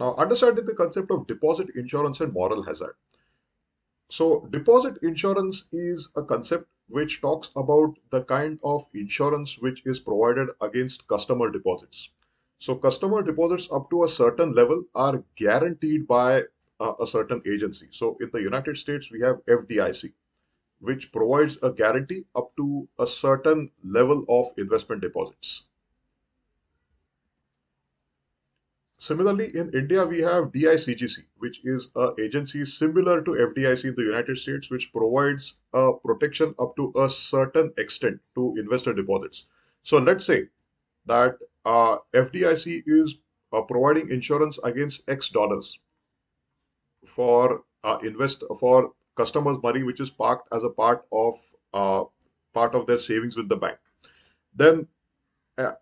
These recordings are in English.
Now, understanding the concept of deposit insurance and moral hazard. So, deposit insurance is a concept which talks about the kind of insurance which is provided against customer deposits. So, customer deposits up to a certain level are guaranteed by a certain agency. So, in the United States, we have FDIC, which provides a guarantee up to a certain level of investment deposits. Similarly, in India, we have DICGC, which is an agency similar to FDIC in the United States, which provides a protection up to a certain extent to investor deposits. So let's say that uh, FDIC is uh, providing insurance against X dollars for uh, invest for customers' money, which is parked as a part of uh, part of their savings with the bank. Then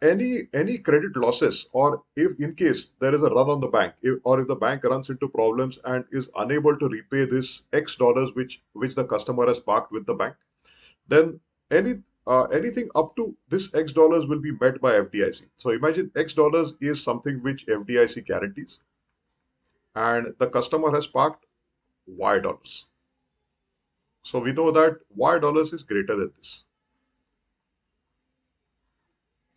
any any credit losses or if in case there is a run on the bank if, or if the bank runs into problems and is unable to repay this x dollars which which the customer has parked with the bank then any uh, anything up to this x dollars will be met by FDIC. So imagine x dollars is something which FDIC guarantees and the customer has parked y dollars. So we know that y dollars is greater than this.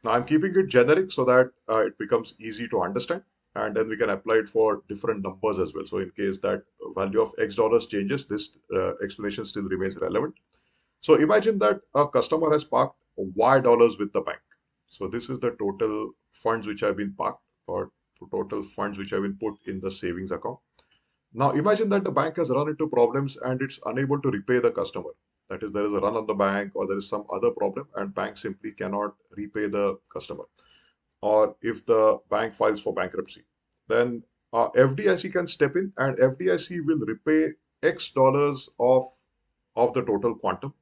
Now I'm keeping it generic so that uh, it becomes easy to understand and then we can apply it for different numbers as well. So in case that value of X dollars changes, this uh, explanation still remains relevant. So imagine that a customer has parked Y dollars with the bank. So this is the total funds which have been parked or total funds which have been put in the savings account. Now imagine that the bank has run into problems and it's unable to repay the customer. That is, there is a run on the bank or there is some other problem and bank simply cannot repay the customer. Or if the bank files for bankruptcy, then uh, FDIC can step in and FDIC will repay X dollars of, of the total quantum.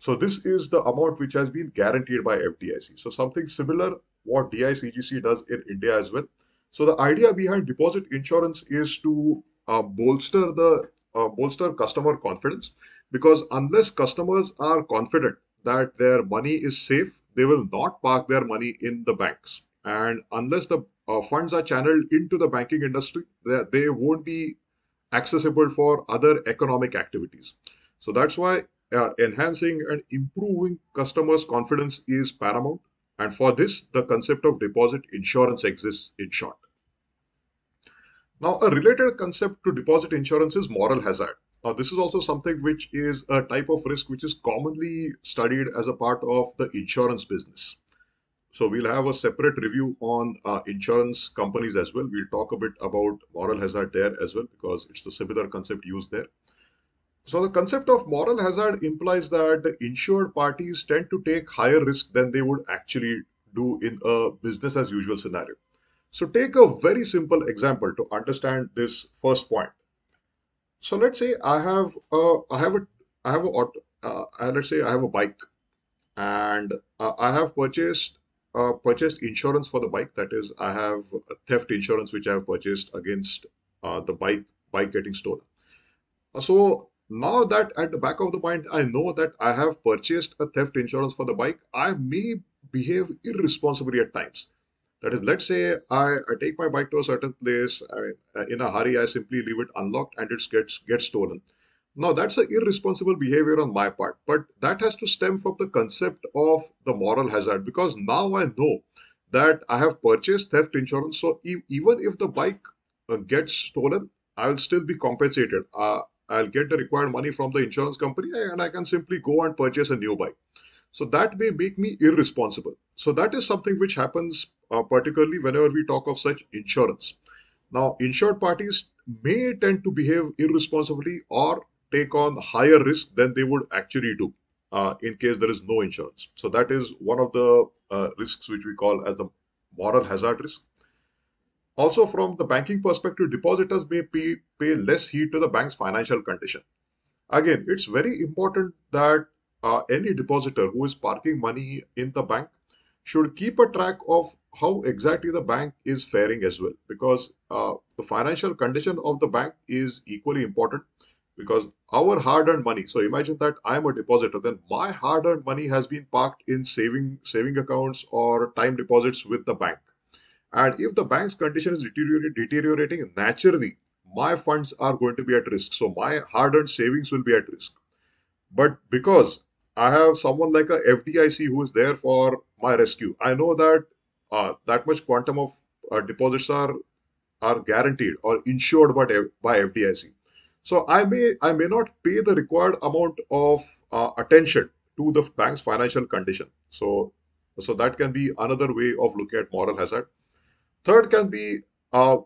So this is the amount which has been guaranteed by FDIC. So something similar what DICGC does in India as well. So the idea behind deposit insurance is to uh, bolster the uh, bolster customer confidence because unless customers are confident that their money is safe, they will not park their money in the banks. And unless the uh, funds are channeled into the banking industry, they, they won't be accessible for other economic activities. So that's why uh, enhancing and improving customers' confidence is paramount. And for this, the concept of deposit insurance exists in short. Now, a related concept to deposit insurance is moral hazard. Now, this is also something which is a type of risk which is commonly studied as a part of the insurance business. So we'll have a separate review on uh, insurance companies as well. We'll talk a bit about moral hazard there as well because it's a similar concept used there. So the concept of moral hazard implies that the insured parties tend to take higher risk than they would actually do in a business as usual scenario. So take a very simple example to understand this first point. So let's say I have a, I have a, I have a, uh, let's say I have a bike, and uh, I have purchased uh, purchased insurance for the bike. That is, I have theft insurance which I have purchased against uh, the bike bike getting stolen. So now that at the back of the mind, I know that I have purchased a theft insurance for the bike. I may behave irresponsibly at times. That is, let's say I, I take my bike to a certain place. I uh, in a hurry, I simply leave it unlocked and it gets gets stolen. Now that's an irresponsible behavior on my part, but that has to stem from the concept of the moral hazard because now I know that I have purchased theft insurance. So e- even if the bike uh, gets stolen, I will still be compensated. Uh, I'll get the required money from the insurance company and I can simply go and purchase a new bike. So that may make me irresponsible. So that is something which happens uh, particularly whenever we talk of such insurance. Now, insured parties may tend to behave irresponsibly or take on higher risk than they would actually do uh, in case there is no insurance. So that is one of the uh, risks which we call as the moral hazard risk. Also, from the banking perspective, depositors may pay, pay less heed to the bank's financial condition. Again, it's very important that uh, any depositor who is parking money in the bank should keep a track of how exactly the bank is faring as well because uh, the financial condition of the bank is equally important because our hard-earned money so imagine that i am a depositor then my hard-earned money has been parked in saving saving accounts or time deposits with the bank And if the bank's condition is deteriorating, deteriorating naturally, my funds are going to be at risk. So my hard-earned savings will be at risk. But because I have someone like a FDIC who is there for my rescue, I know that uh, that much quantum of uh, deposits are are guaranteed or insured by, by FDIC. So I may I may not pay the required amount of uh, attention to the bank's financial condition. So so that can be another way of looking at moral hazard. Third can be uh,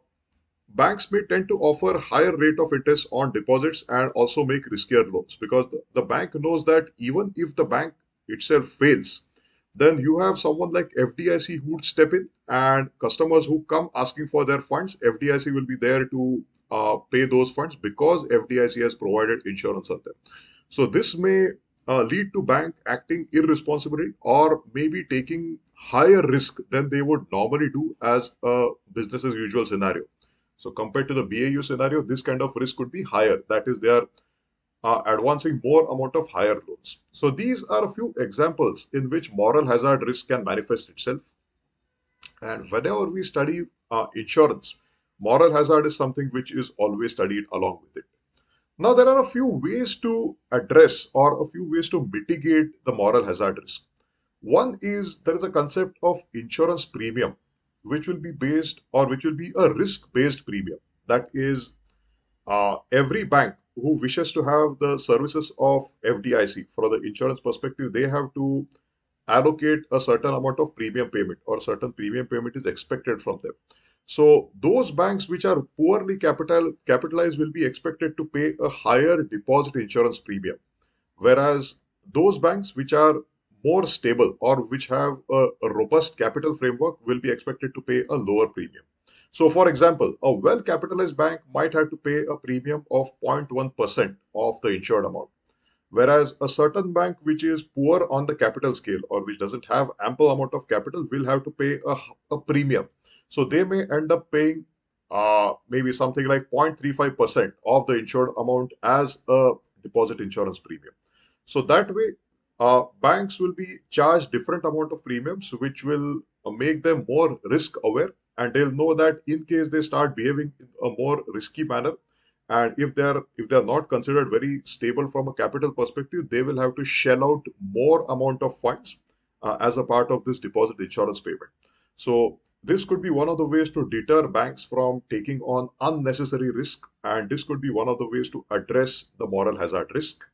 banks may tend to offer higher rate of interest on deposits and also make riskier loans because the, the bank knows that even if the bank itself fails, then you have someone like FDIC who would step in and customers who come asking for their funds, FDIC will be there to uh, pay those funds because FDIC has provided insurance on them. So this may uh, lead to bank acting irresponsibly or maybe taking higher risk than they would normally do as a business as usual scenario. So compared to the BAU scenario, this kind of risk could be higher. That is, they are uh, advancing more amount of higher loans. So these are a few examples in which moral hazard risk can manifest itself. And whenever we study uh, insurance, moral hazard is something which is always studied along with it. Now, there are a few ways to address or a few ways to mitigate the moral hazard risk. One is there is a concept of insurance premium, which will be based or which will be a risk based premium. That is, uh, every bank who wishes to have the services of FDIC for the insurance perspective, they have to allocate a certain amount of premium payment or certain premium payment is expected from them. So those banks which are poorly capital capitalized will be expected to pay a higher deposit insurance premium. Whereas those banks which are more stable or which have a, robust capital framework will be expected to pay a lower premium. So, for example, a well capitalized bank might have to pay a premium of 0.1% of the insured amount, whereas a certain bank which is poor on the capital scale or which doesn't have ample amount of capital will have to pay a, a premium. So, they may end up paying uh, maybe something like 0.35% of the insured amount as a deposit insurance premium. So, that way, uh, banks will be charged different amount of premiums, which will uh, make them more risk aware and they'll know that in case they start behaving in a more risky manner and if they're if they're not considered very stable from a capital perspective they will have to shell out more amount of funds uh, as a part of this deposit insurance payment. So this could be one of the ways to deter banks from taking on unnecessary risk and this could be one of the ways to address the moral hazard risk